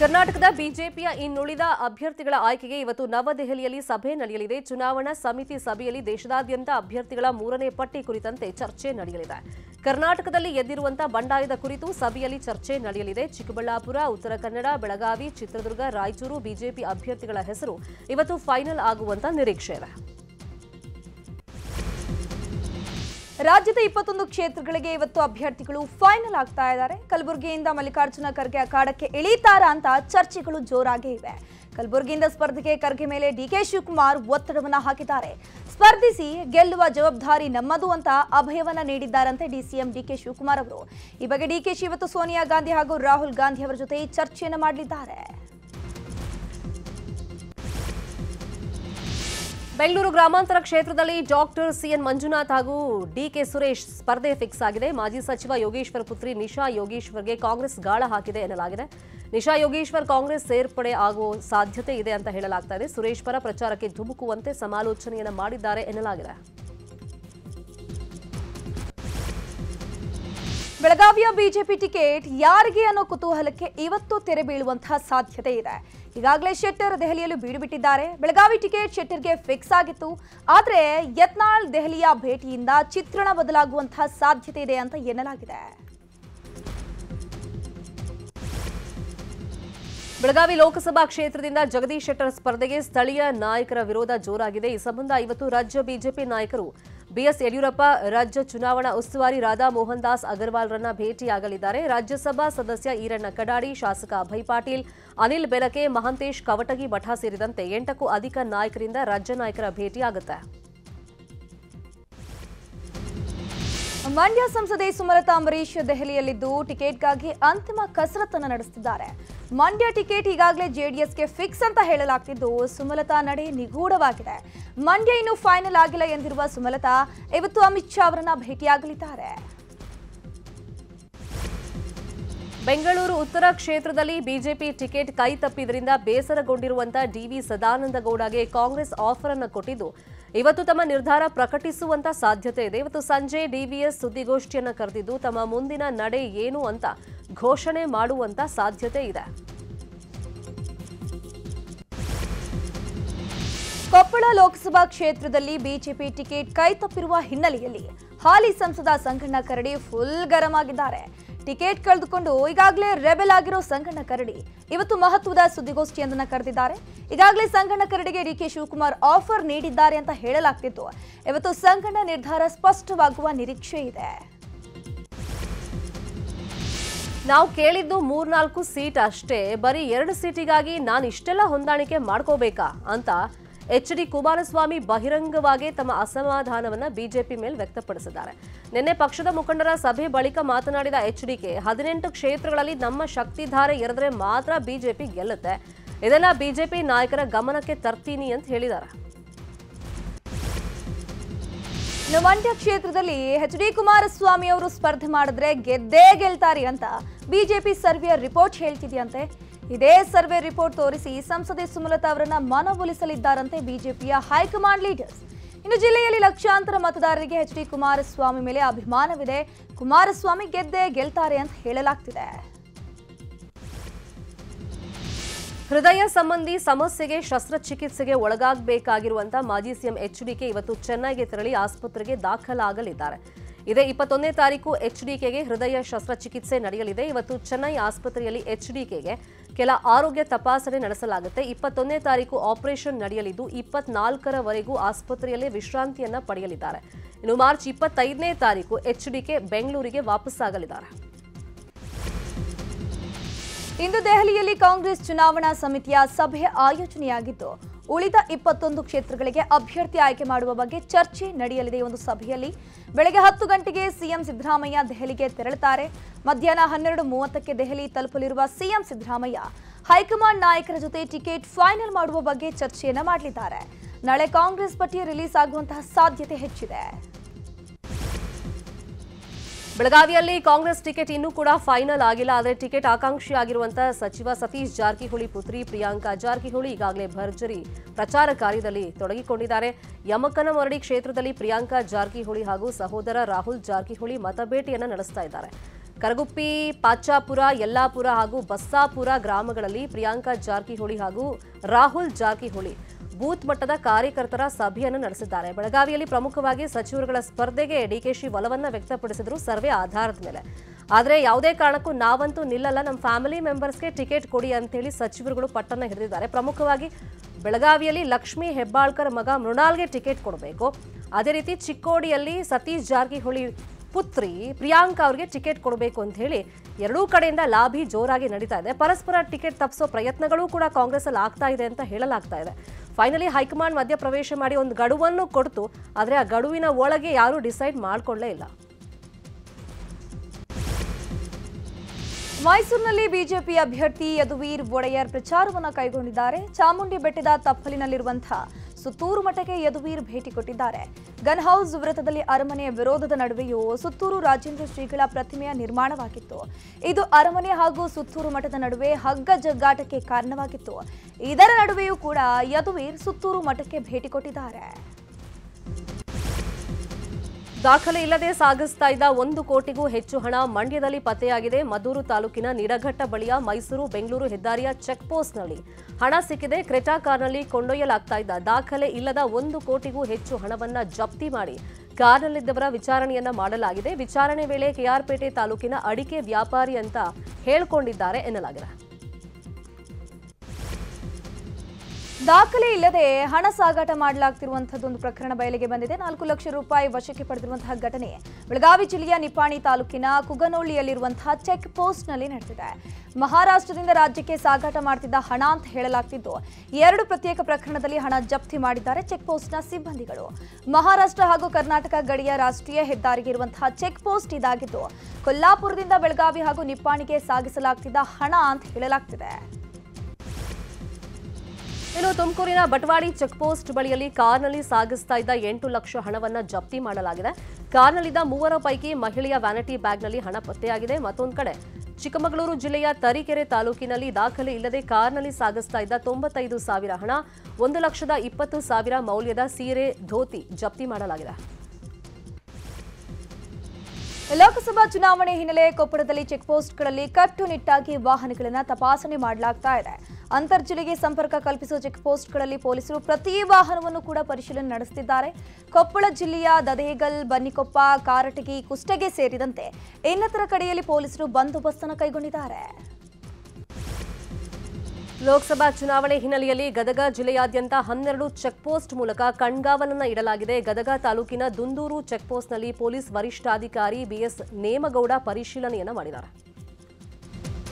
ಕರ್ನಾಟಕದ ಬಿಜೆಪಿಯ ಇನ್ನುಳಿದ ಅಭ್ಯರ್ಥಿಗಳ ಆಯ್ಕೆಗೆ ಇವತ್ತು ನವದೆಹಲಿಯಲ್ಲಿ ಸಭೆ ನಡೆಯಲಿದೆ. ಚುನಾವಣಾ ಸಮಿತಿ ಸಭೆಯಲ್ಲಿ ದೇಶದಾದ್ಯಂತ ಅಭ್ಯರ್ಥಿಗಳ ಮೂರನೇ ಪಟ್ಟಿ ಕುರಿತಂತೆ ಚರ್ಚೆ ನಡೆಯಲಿದೆ. ಕರ್ನಾಟಕದಲ್ಲಿ ಎದ್ದಿರುವಂತಹ ಬಂಡಾಯದ ಕುರಿತು ಸಭೆಯಲ್ಲಿ ಚರ್ಚೆ ನಡೆಯಲಿದೆ. ಚಿಕ್ಕಬಳ್ಳಾಪುರ, ಉತ್ತರ ಕನ್ನಡ, ಬೆಳಗಾವಿ, ಚಿತ್ರದುರ್ಗ, ರಾಯಚೂರು ಬಿಜೆಪಿ ಅಭ್ಯರ್ಥಿಗಳ ಹೆಸರು ಇವತ್ತು ಫೈನಲ್ ಆಗುವಂತ ನಿರೀಕ್ಷೆ ಇದೆ. ರಾಜ್ಯದ ಇಪ್ಪತ್ತೊಂದು ಕ್ಷೇತ್ರಗಳಿಗೆ ಇವತ್ತು ಅಭ್ಯರ್ಥಿಗಳು ಫೈನಲ್ ಆಗ್ತಾ ಇದ್ದಾರೆ. ಕಲಬುರಗಿಯಿಂದ ಮಲ್ಲಿಕಾರ್ಜುನ ಖರ್ಗೆ ಅಖಾಡಕ್ಕೆ ಇಳೀತಾರಾ ಅಂತ ಚರ್ಚೆಗಳು ಜೋರಾಗೇ ಇವೆ. ಕಲಬುರಗಿಯಿಂದ ಸ್ಪರ್ಧೆಗೆ ಖರ್ಗೆ ಮೇಲೆ ಡಿಕೆ ಶಿವಕುಮಾರ್ ಒತ್ತಡವನ್ನ ಹಾಕಿದ್ದಾರೆ. ಸ್ಪರ್ಧಿಸಿ ಗೆಲ್ಲುವ ಜವಾಬ್ದಾರಿ ನಮ್ಮದು ಅಂತ ಅಭಯವನ್ನ ನೀಡಿದ್ದಾರಂತೆ ಡಿಸಿಎಂ ಡಿಕೆ ಶಿವಕುಮಾರ್ ಅವರು. ಈ ಬಗ್ಗೆ ಡಿಕೆಶಿ ಇವತ್ತು ಸೋನಿಯಾ ಗಾಂಧಿ ಹಾಗೂ ರಾಹುಲ್ ಗಾಂಧಿ ಅವರ ಜೊತೆ ಚರ್ಚೆಯನ್ನು ಮಾಡಲಿದ್ದಾರೆ. ಬೆಂಗಳೂರು ಗ್ರಾಮಾಂತರ ಕ್ಷೇತ್ರದಲ್ಲಿ ಡಾಕ್ಟರ್ ಸಿಎನ್ ಮಂಜುನಾಥ್ ಹಾಗೂ ಡಿಕೆ ಸುರೇಶ್ ಸ್ಪರ್ಧೆ ಫಿಕ್ಸ್ ಆಗಿದೆ. ಮಾಜಿ ಸಚಿವ ಯೋಗೇಶ್ವರ್ ಪುತ್ರಿ ನಿಶಾ ಯೋಗೇಶ್ವರ್ಗೆ ಕಾಂಗ್ರೆಸ್ ಗಾಳ ಹಾಕಿದೆ ಎನ್ನಲಾಗಿದೆ. ನಿಶಾ ಯೋಗೇಶ್ವರ್ ಕಾಂಗ್ರೆಸ್ ಸೇರ್ಪಡೆ ಆಗುವ ಸಾಧ್ಯತೆ ಇದೆ ಅಂತ ಹೇಳಲಾಗ್ತಾ ಇದೆ. ಸುರೇಶ್ ಪರ ಪ್ರಚಾರಕ್ಕೆ ಧುಮುಕುವಂತೆ ಸಮಾಲೋಚನೆಯನ್ನು ಮಾಡಿದ್ದಾರೆ ಎನ್ನಲಾಗಿದೆ. ಬೆಳಗಾವಿಯ ಬಿಜೆಪಿ ಟಿಕೆಟ್ ಯಾರಿಗೆ ಅನ್ನೋ ಕುತೂಹಲಕ್ಕೆ ಇವತ್ತು ತೆರೆ ಬೀಳುವಂತಹ ಸಾಧ್ಯತೆ ಇದೆ. ಈಗಾಗಲೇ ಶೆಟ್ಟರ್ ದೆಹಲಿಯಲ್ಲಿ ಬೀಡು ಬಿಟ್ಟಿದ್ದಾರೆ ಬೆಳಗಾವಿ ಟಿಕೆಟ್ ಶೆಟ್ಟರ್ಗೆ ಫಿಕ್ಸ್ ಆಗಿತ್ತು. ಆದರೆ ಯತ್ನಾಳ್ ದೆಹಲಿಯ ಭೇಟಿಯಿಂದ ಚಿತ್ರಣ ಬದಲಾಗುವಂತಹ ಸಾಧ್ಯತೆ ಇದೆ ಅಂತ ಎನ್ನಲಾಗಿದೆ. ಬೆಳಗಾವಿ ಲೋಕಸಭಾ ಕ್ಷೇತ್ರದಿಂದ ಜಗದೀಶ್ ಶೆಟ್ಟರ್ ಸ್ಪರ್ಧೆಗೆ ಸ್ಥಳೀಯ ನಾಯಕರ ವಿರೋಧ ಜೋರಾಗಿದೆ. ಈ ಸಂಬಂಧ ಇವತ್ತು ರಾಜ್ಯ ಬಿಜೆಪಿ ನಾಯಕರು ಬಿಎಸ್ ಯಡಿಯೂರಪ್ಪ ರಾಜ್ಯ ಚುನಾವಣಾ ಉಸ್ತುವಾರಿ ರಾಧಾ ಮೋಹನ್ ದಾಸ್ ಅಗರ್ವಾಲ್ರನ್ನ ಭೇಟಿಯಾಗಲಿದ್ದಾರೆ. ರಾಜ್ಯಸಭಾ ಸದಸ್ಯ ಈರಣ್ಣ ಕಡಾಡಿ, ಶಾಸಕ ಅಭಯ್ ಪಾಟೀಲ್, ಅನಿಲ್ ಬೆಲಕೆ, ಮಹಂತೇಶ್ ಕವಟಗಿ ಮಠ ಸೇರಿದಂತೆ ಎಂಟಕ್ಕೂ ಅಧಿಕ ನಾಯಕರಿಂದ ರಾಜ್ಯ ನಾಯಕರ ಭೇಟಿಯಾಗುತ್ತೆ. ಮಂಡ್ಯ ಸಂಸದೆ ಸುಮಲತಾ ಅಂಬರೀಶ್ ದೆಹಲಿಯಲ್ಲಿದ್ದು ಟಿಕೆಟ್ಗಾಗಿ ಅಂತಿಮ ಕಸರತ್ತನ್ನು ನಡೆಸುತ್ತಿದ್ದಾರೆ ಮಂಡ್ಯ ಟಿಕೆಟ್ ಈಗಾಗಲೇ ಜೆಡಿಎಸ್ಗೆ ಫಿಕ್ಸ್ ಅಂತ ಹೇಳಲಾಗ್ತಿದ್ದು, ಸುಮಲತಾ ನಡೆ ನಿಗೂಢವಾಗಿದೆ. ಮಂಡ್ಯ ಇನ್ನೂ ಫೈನಲ್ ಆಗಿಲ್ಲ ಎಂದಿರುವ ಸುಮಲತಾ, ಇವತ್ತು ಅಮಿತ್ ಶಾ ಅವರನ್ನ ಭೇಟಿಯಾಗಲಿದ್ದಾರೆ. ಬೆಂಗಳೂರು ಉತ್ತರ ಕ್ಷೇತ್ರದಲ್ಲಿ ಬಿಜೆಪಿ ಟಿಕೆಟ್ ಕೈ ತಪ್ಪಿದ್ರಿಂದ ಬೇಸರಗೊಂಡಿರುವಂತಹ ಡಿವಿ ಸದಾನಂದಗೌಡಗೆ ಕಾಂಗ್ರೆಸ್ ಆಫರ್ ಅನ್ನು ಕೊಟ್ಟಿದ್ದು, ಇವತ್ತು ತಮ್ಮ ನಿರ್ಧಾರ ಪ್ರಕಟಿಸುವಂತ ಸಾಧ್ಯತೆ ಇದೆ. ಇವತ್ತು ಸಂಜೆ ಡಿವಿಎಸ್ ಸುದ್ದಿಗೋಷ್ಠಿಯನ್ನು ಕರೆದಿದ್ದು, ತಮ್ಮ ಮುಂದಿನ ನಡೆ ಏನು ಅಂತ ಘೋಷಣೆ ಮಾಡುವಂತ ಸಾಧ್ಯತೆ ಇದೆ. ಕೊಪ್ಪಳ ಲೋಕಸಭಾ ಕ್ಷೇತ್ರದಲ್ಲಿ ಬಿಜೆಪಿ ಟಿಕೆಟ್ ಕೈ ತಪ್ಪಿರುವ ಹಿನ್ನೆಲೆಯಲ್ಲಿ ಹಾಲಿ ಸಂಸದ ಸಂಗಣ್ಣ ಕರಡಿ ಫುಲ್ ಗರಂ ಆಗಿದ್ದಾರೆ ಟಿಕೆಟ್ ಕಳೆದುಕೊಂಡು ಈಗಾಗಲೇ ರೆಬೆಲ್ ಆಗಿರೋ ಸಂಗಣ್ಣ ಕರಡಿ ಇವತ್ತು ಮಹತ್ವದ ಸುದ್ದಿಗೋಷ್ಠಿಯೊಂದನ್ನ ಕರೆದಿದ್ದಾರೆ. ಈಗಾಗಲೇ ಸಂಗಣ್ಣ ಕರಡಿಗೆ ಡಿಕೆ ಶಿವಕುಮಾರ್ ಆಫರ್ ನೀಡಿದ್ದಾರೆ ಅಂತ ಹೇಳಲಾಗ್ತಿತ್ತು. ಇವತ್ತು ಸಂಗಣ್ಣ ನಿರ್ಧಾರ ಸ್ಪಷ್ಟವಾಗುವ ನಿರೀಕ್ಷೆ ಇದೆ. ನಾವು ಕೇಳಿದ್ದು ಮೂರ್ನಾಲ್ಕು ಸೀಟ್ ಅಷ್ಟೇ. ಬರೀ ಎರಡು ಸೀಟಿಗಾಗಿ ನಾನು ಇಷ್ಟೆಲ್ಲ ಹೊಂದಾಣಿಕೆ ಮಾಡ್ಕೋಬೇಕಾ ಅಂತ ಎಚ್ ಡಿ ಕುಮಾರಸ್ವಾಮಿ ಬಹಿರಂಗವಾಗಿ ತಮ್ಮ ಅಸಮಾಧಾನವನ್ನ ಬಿಜೆಪಿ ಮೇಲೆ ವ್ಯಕ್ತಪಡಿಸಿದ್ದಾರೆ. ನಿನ್ನೆ ಪಕ್ಷದ ಮುಖಂಡರ ಸಭೆ ಬಳಿಕ ಮಾತನಾಡಿದ ಎಚ್ ಡಿಕೆ ಹದಿನೆಂಟು ಕ್ಷೇತ್ರಗಳಲ್ಲಿ ನಮ್ಮ ಶಕ್ತಿಧಾರೆ ಇರದ್ರೆ ಮಾತ್ರ ಬಿಜೆಪಿ ಗೆಲ್ಲುತ್ತೆ. ಇದೆಲ್ಲ ಬಿಜೆಪಿ ನಾಯಕರ ಗಮನಕ್ಕೆ ತರ್ತೀನಿ ಅಂತ ಹೇಳಿದ್ದಾರೆ ಮಂಡ್ಯ ಕ್ಷೇತ್ರದಲ್ಲಿ ಎಚ್ ಡಿ ಕುಮಾರಸ್ವಾಮಿ ಅವರು ಸ್ಪರ್ಧೆ ಮಾಡಿದ್ರೆ ಗೆದ್ದೇ ಗೆಲ್ತಾರೆ ಅಂತ ಬಿಜೆಪಿ ಸರ್ವೆಯ ರಿಪೋರ್ಟ್ ಹೇಳ್ತಿದೆಯಂತೆ. ಇದೇ ಸರ್ವೆ ರಿಪೋರ್ಟ್ ತೋರಿಸಿ ಸಂಸದೆ ಸುಮಲತಾ ಅವರನ್ನ ಮನವೊಲಿಸಲಿದ್ದಾರಂತೆ ಬಿಜೆಪಿಯ ಹೈಕಮಾಂಡ್ ಲೀಡರ್ಸ್. ಇನ್ನು ಜಿಲ್ಲೆಯಲ್ಲಿ ಲಕ್ಷಾಂತರ ಮತದಾರರಿಗೆ ಎಚ್ ಡಿ ಕುಮಾರಸ್ವಾಮಿ ಮೇಲೆ ಅಭಿಮಾನವಿದೆ. ಕುಮಾರಸ್ವಾಮಿ ಗೆದ್ದೇ ಗೆಲ್ತಾರೆ ಅಂತ ಹೇಳಲಾಗ್ತಿದೆ. ಹೃದಯ ಸಂಬಂಧಿ ಸಮಸ್ಯೆಗೆ ಶಸ್ತ್ರಚಿಕಿತ್ಸೆಗೆ ಒಳಗಾಗಬೇಕಾಗಿರುವಂತಹ ಮಾಜಿ ಸಿಎಂ ಎಚ್ಡಿಕೆ ಇವತ್ತು ಚೆನ್ನೈಗೆ ತೆರಳಿ ಆಸ್ಪತ್ರೆಗೆ ದಾಖಲಾಗಲಿದ್ದಾರೆ. ಇದೇ ಇಪ್ಪತ್ತೊಂದನೇ ತಾರೀಕು ಎಚ್ಡಿಕೆಗೆ ಹೃದಯ ಶಸ್ತ್ರಚಿಕಿತ್ಸೆ ನಡೆಯಲಿದೆ. ಇವತ್ತು ಚೆನ್ನೈ ಆಸ್ಪತ್ರೆಯಲ್ಲಿ ಎಚ್ಡಿಕೆಗೆ ಕೆಲ ಆರೋಗ್ಯ ತಪಾಸಣೆ ನಡೆಸಲಾಗುತ್ತೆ. ಇಪ್ಪತ್ತೊಂದನೇ ತಾರೀಕು ಆಪರೇಷನ್ ನಡೆಯಲಿದ್ದು ಇಪ್ಪತ್ನಾಲ್ಕರವರೆಗೂ ಆಸ್ಪತ್ರೆಯಲ್ಲೇ ವಿಶ್ರಾಂತಿಯನ್ನ ಪಡೆಯಲಿದ್ದಾರೆ. ಇನ್ನು ಮಾರ್ಚ್ ಇಪ್ಪತ್ತೈದನೇ ತಾರೀಕು ಎಚ್ಡಿಕೆ ಬೆಂಗಳೂರಿಗೆ ವಾಪಸ್ಸಾಗಲಿದ್ದಾರೆ. ಇಂದು ದೆಹಲಿಯಲ್ಲಿ ಕಾಂಗ್ರೆಸ್ ಚುನಾವಣಾ ಸಮಿತಿಯ ಸಭೆ ಆಯೋಜನೆಯಾಗಿದ್ದು, ಉಳಿದ ಇಪ್ಪತ್ತೊಂದು ಕ್ಷೇತ್ರಗಳಿಗೆ ಅಭ್ಯರ್ಥಿ ಆಯ್ಕೆ ಮಾಡುವ ಬಗ್ಗೆ ಚರ್ಚೆ ನಡೆಯಲಿದೆ. ಒಂದು ಸಭೆಯಲ್ಲಿ ಬೆಳಗ್ಗೆ ಹತ್ತು ಗಂಟೆಗೆ ಸಿಎಂ ಸಿದ್ದರಾಮಯ್ಯ ದೆಹಲಿಗೆ ತೆರಳುತ್ತಾರೆ. ಮಧ್ಯಾಹ್ನ ಹನ್ನೆರಡು ಮೂವತ್ತಕ್ಕೆ ದೆಹಲಿ ತಲುಪಲಿರುವ ಸಿಎಂ ಸಿದ್ದರಾಮಯ್ಯ ಹೈಕಮಾಂಡ್ ನಾಯಕರ ಜೊತೆ ಟಿಕೆಟ್ ಫೈನಲ್ ಮಾಡುವ ಬಗ್ಗೆ ಚರ್ಚೆಯನ್ನು ಮಾಡಲಿದ್ದಾರೆ. ನಾಳೆ ಕಾಂಗ್ರೆಸ್ ಪಟ್ಟಿ ರಿಲೀಸ್ ಆಗುವಂತಹ ಸಾಧ್ಯತೆ ಹೆಚ್ಚಿದೆ. ಬೆಳಗಾವಿಯಲ್ಲಿ ಕಾಂಗ್ರೆಸ್ ಟಿಕೆಟ್ ಇನ್ನೂ ಕೂಡ ಫೈನಲ್ ಆಗಿಲ್ಲ, ಆದರೆ ಟಿಕೆಟ್ ಆಕಾಂಕ್ಷಿಯಾಗಿರುವಂತಹ ಸಚಿವ ಸತೀಶ್ ಜಾರಕಿಹೊಳಿ ಪುತ್ರಿ ಪ್ರಿಯಾಂಕಾ ಜಾರಕಿಹೊಳಿ ಈಗಾಗಲೇ ಭರ್ಜರಿ ಪ್ರಚಾರ ಕಾರ್ಯದಲ್ಲಿ ತೊಡಗಿಕೊಂಡಿದ್ದಾರೆ. ಯಮಕನಮರಡಿ ಕ್ಷೇತ್ರದಲ್ಲಿ ಪ್ರಿಯಾಂಕಾ ಜಾರಕಿಹೊಳಿ ಹಾಗೂ ಸಹೋದರ ರಾಹುಲ್ ಜಾರಕಿಹೊಳಿ ಮತಭೇಟಿಯನ್ನು ನಡೆಸ್ತಾ ಇದ್ದಾರೆ. ಕರಗುಪ್ಪಿ, ಪಾಚಾಪುರ, ಯಲ್ಲಾಪುರ ಹಾಗೂ ಬಸ್ಸಾಪುರ ಗ್ರಾಮಗಳಲ್ಲಿ ಪ್ರಿಯಾಂಕಾ ಜಾರಕಿಹೊಳಿ ಹಾಗೂ ರಾಹುಲ್ ಜಾರಕಿಹೊಳಿ ಬೂತ್ ಮಟ್ಟದ ಕಾರ್ಯಕರ್ತರ ಸಭೆಯನ್ನು ನಡೆಸಿದ್ದಾರೆ. ಬೆಳಗಾವಿಯಲ್ಲಿ ಪ್ರಮುಖವಾಗಿ ಸಚಿವರುಗಳ ಸ್ಪರ್ಧೆಗೆ ಡಿಕೆಶಿ ಒಲವನ್ನ ವ್ಯಕ್ತಪಡಿಸಿದ್ರು ಸರ್ವೆ ಆಧಾರದ ಮೇಲೆ. ಆದರೆ ಯಾವುದೇ ಕಾರಣಕ್ಕೂ ನಾವಂತೂ ನಿಲ್ಲಲ್ಲ. ನಮ್ಮ ಫ್ಯಾಮಿಲಿ ಮೆಂಬರ್ಸ್ಗೆ ಟಿಕೆಟ್ ಕೊಡಿ ಅಂತೇಳಿ ಸಚಿವರುಗಳು ಪಟ್ಟನ್ನ ಹಿಡಿದಿದ್ದಾರೆ. ಪ್ರಮುಖವಾಗಿ ಬೆಳಗಾವಿಯಲ್ಲಿ ಲಕ್ಷ್ಮಿ ಹೆಬ್ಬಾಳ್ಕರ್ ಮಗ ಮೃಣಾಲ್ಗೆ ಟಿಕೆಟ್ ಕೊಡಬೇಕು. ಅದೇ ರೀತಿ ಚಿಕ್ಕೋಡಿಯಲ್ಲಿ ಸತೀಶ್ ಜಾರಕಿಹೊಳಿ ಪುತ್ರಿ ಪ್ರಿಯಾಂಕಾ ಅವರಿಗೆ ಟಿಕೆಟ್ ಕೊಡಬೇಕು ಅಂತ ಹೇಳಿ ಎರಡೂ ಕಡೆಯಿಂದ ಲಾಭಿ ಜೋರಾಗಿ ನಡೀತಾ ಇದೆ. ಪರಸ್ಪರ ಟಿಕೆಟ್ ತಪ್ಪಿಸೋ ಪ್ರಯತ್ನಗಳು ಕೂಡ ಕಾಂಗ್ರೆಸ್ ಅಲ್ಲಿ ಆಗ್ತಾ ಇದೆ ಅಂತ ಹೇಳಲಾಗ್ತಾ ಇದೆ. ಫೈನಲಿ ಹೈಕಮಾಂಡ್ ಮಧ್ಯಪ್ರವೇಶ ಮಾಡಿ ಒಂದು ಗಡುವನ್ನು ಕೊಡ್ತು, ಆದರೆ ಆ ಗಡುವಿನ ಒಳಗೆ ಯಾರೂ ಡಿಸೈಡ್ ಮಾಡ್ಕೊಳ್ಳೇ ಇಲ್ಲ. ಮೈಸೂರಿನಲ್ಲಿ ಬಿಜೆಪಿ ಅಭ್ಯರ್ಥಿ ಯದುವೀರ್ ಒಡೆಯರ್ ಪ್ರಚಾರವನ್ನು ಕೈಗೊಂಡಿದ್ದಾರೆ. ಚಾಮುಂಡಿ ಬೆಟ್ಟದ ತಪ್ಪಲಿನಲ್ಲಿರುವಂತಹ ಸುತ್ತೂರು ಮಠಕ್ಕೆ ಯದುವೀರ್ ಭೇಟಿ ಕೊಟ್ಟಿದ್ದಾರೆ. ಗನ್ ಹೌಸ್ ವೃತ್ತದಲ್ಲಿ ಅರಮನೆಯ ವಿರೋಧದ ನಡುವೆಯೂ ಸುತ್ತೂರು ರಾಜೇಂದ್ರ ಶ್ರೀಗಳ ಪ್ರತಿಮೆಯ ನಿರ್ಮಾಣವಾಗಿತ್ತು. ಇದು ಅರಮನೆ ಹಾಗೂ ಸುತ್ತೂರು ಮಠದ ನಡುವೆ ಹಗ್ಗ ಜಗ್ಗಾಟಕ್ಕೆ ಕಾರಣವಾಗಿತ್ತು. ಇದರ ನಡುವೆಯೂ ಕೂಡ ಯದುವೀರ್ ಸುತ್ತೂರು ಮಠಕ್ಕೆ ಭೇಟಿ ಕೊಟ್ಟಿದ್ದಾರೆ. ದಾಖಲೆ ಇಲ್ಲದೆ ಸಾಗಿಸ್ತಾ ಇದ್ದ ಒಂದು ಕೋಟಿಗೂ ಹೆಚ್ಚು ಹಣ ಮಂಡ್ಯದಲ್ಲಿ ಪತ್ತೆಯಾಗಿದೆ. ಮದ್ದೂರು ತಾಲೂಕಿನ ನಿಡಘಟ್ಟ ಬಳಿಯ ಮೈಸೂರು ಬೆಂಗಳೂರು ಹೆದ್ದಾರಿಯ ಚೆಕ್ ಪೋಸ್ಟ್ನಲ್ಲಿ ಹಣ ಸಿಕ್ಕಿದೆ. ಕ್ರೆಟಾ ಕಾರ್ನಲ್ಲಿ ಕೊಂಡೊಯ್ಯಲಾಗ್ತಾ ಇದ್ದ ದಾಖಲೆ ಇಲ್ಲದ ಒಂದು ಕೋಟಿಗೂ ಹೆಚ್ಚು ಹಣವನ್ನ ಜಪ್ತಿ ಮಾಡಿ ಕಾರ್ನಲ್ಲಿದ್ದವರ ವಿಚಾರಣೆಯನ್ನ ಮಾಡಲಾಗಿದೆ. ವಿಚಾರಣೆ ವೇಳೆ ಕೆಆರ್ಪೇಟೆ ತಾಲೂಕಿನ ಅಡಿಕೆ ವ್ಯಾಪಾರಿ ಅಂತ ಹೇಳಿಕೊಂಡಿದ್ದಾರೆ ಎನ್ನಲಾಗಿದೆ. ದಾಖಲೆ ಇಲ್ಲದೆ ಹಣ ಸಾಗಾಟ ಮಾಡಲಾಗ್ತಿರುವಂತಹದ್ದೊಂದು ಪ್ರಕರಣ ಬಯಲಿಗೆ ಬಂದಿದೆ. ನಾಲ್ಕು ಲಕ್ಷ ರೂಪಾಯಿ ವಶಕ್ಕೆ ಪಡೆದಿರುವಂತಹ ಘಟನೆ ಬೆಳಗಾವಿ ಜಿಲ್ಲೆಯ ನಿಪಾಣಿ ತಾಲೂಕಿನ ಕುಗನೋಳಿಯಲ್ಲಿರುವಂತಹ ಚೆಕ್ ಪೋಸ್ಟ್ನಲ್ಲಿ ನಡೆದಿದೆ. ಮಹಾರಾಷ್ಟ್ರದಿಂದ ರಾಜ್ಯಕ್ಕೆ ಸಾಗಾಟ ಮಾಡ್ತಿದ್ದ ಹಣ ಅಂತ ಹೇಳಲಾಗ್ತಿದ್ದು. ಎರಡು ಪ್ರತ್ಯೇಕ ಪ್ರಕರಣದಲ್ಲಿ ಹಣ ಜಪ್ತಿ ಮಾಡಿದ್ದಾರೆ ಚೆಕ್ ಪೋಸ್ಟ್ನ ಸಿಬ್ಬಂದಿಗಳು. ಮಹಾರಾಷ್ಟ್ರ ಹಾಗೂ ಕರ್ನಾಟಕ ಗಡಿಯ ರಾಷ್ಟ್ರೀಯ ಹೆದ್ದಾರಿಗೆ ಇರುವಂತಹ ಚೆಕ್ ಪೋಸ್ಟ್ ಇದಾಗಿದ್ದು, ಕೊಲ್ಲಾಪುರದಿಂದ ಬೆಳಗಾವಿ ಹಾಗೂ ನಿಪ್ಪಾಣಿಗೆ ಸಾಗಿಸಲಾಗ್ತಿದ್ದ ಹಣ ಅಂತ ಹೇಳಲಾಗ್ತಿದೆ. ಇನ್ನು ತುಮಕೂರಿನ ಬಟವಾಡಿ ಚೆಕ್ ಪೋಸ್ಟ್ ಬಳಿಯಲ್ಲಿ ಕಾರ್ನಲ್ಲಿ ಸಾಗಿಸ್ತಾ ಇದ್ದ ಎಂಟು ಲಕ್ಷ ಹಣವನ್ನು ಜಪ್ತಿ ಮಾಡಲಾಗಿದೆ. ಕಾರ್ನಲ್ಲಿದ್ದ ಮೂವರ ಪೈಕಿ ಮಹಿಳೆಯ ವ್ಯಾನಿಟಿ ಬ್ಯಾಗ್ನಲ್ಲಿ ಹಣ ಪತ್ತೆಯಾಗಿದೆ. ಮತ್ತೊಂದು ಕಡೆ, ಚಿಕ್ಕಮಗಳೂರು ಜಿಲ್ಲೆಯ ತರೀಕೆರೆ ತಾಲೂಕಿನಲ್ಲಿ ದಾಖಲೆ ಇಲ್ಲದೆ ಕಾರ್ನಲ್ಲಿ ಸಾಗಿಸ್ತಾ ಇದ್ದ ತೊಂಬತ್ತೈದು ಸಾವಿರ ಹಣ, ಒಂದು ಲಕ್ಷದ ಇಪ್ಪತ್ತು ಸಾವಿರ ಮೌಲ್ಯದ ಸೀರೆ, ಧೋತಿ ಜಪ್ತಿ ಮಾಡಲಾಗಿದೆ. ಲೋಕಸಭಾ ಚುನಾವಣೆ ಹಿನ್ನೆಲೆ ಕೊಪ್ಪಳದಲ್ಲಿ ಚೆಕ್ ಪೋಸ್ಟ್ಗಳಲ್ಲಿ ಕಟ್ಟುನಿಟ್ಟಾಗಿ ವಾಹನಗಳನ್ನು ತಪಾಸಣೆ ಮಾಡಲಾಗ್ತಾ ಇದೆ. ಅಂತರ್ ಜಿಲ್ಲೆಗೆ ಸಂಪರ್ಕ ಕಲ್ಪಿಸುವ ಚೆಕ್ ಪೋಸ್ಟ್ಗಳಲ್ಲಿ ಪೊಲೀಸರು ಪ್ರತಿ ವಾಹನವನ್ನು ಕೂಡ ಪರಿಶೀಲನೆ ನಡೆಸುತ್ತಿದ್ದಾರೆ. ಕೊಪ್ಪಳ ಜಿಲ್ಲೆಯ ದದೇಗಲ್, ಬನ್ನಿಕೊಪ್ಪ, ಕಾರಟಗಿ, ಕುಷ್ಟಗೆ ಸೇರಿದಂತೆ ಇನ್ನಿತರ ಕಡೆಯಲ್ಲಿ ಪೊಲೀಸರು ಬಂದೋಬಸ್ತನ್ನು ಕೈಗೊಂಡಿದ್ದಾರೆ. ಲೋಕಸಭಾ ಚುನಾವಣೆ ಹಿನ್ನೆಲೆಯಲ್ಲಿ ಗದಗ ಜಿಲ್ಲೆಯಾದ್ಯಂತ ಹನ್ನೆರಡು ಚೆಕ್ ಪೋಸ್ಟ್ ಮೂಲಕ ಕಣ್ಗಾವಲನ್ನು ಇಡಲಾಗಿದೆ. ಗದಗ ತಾಲೂಕಿನ ದುಂದೂರು ಚೆಕ್ ಪೋಸ್ಟ್ನಲ್ಲಿ ಪೊಲೀಸ್ ವರಿಷ್ಠಾಧಿಕಾರಿ ಬಿಎಸ್ ನೇಮಗೌಡ ಪರಿಶೀಲನೆಯನ್ನು ಮಾಡಿದ್ದಾರೆ.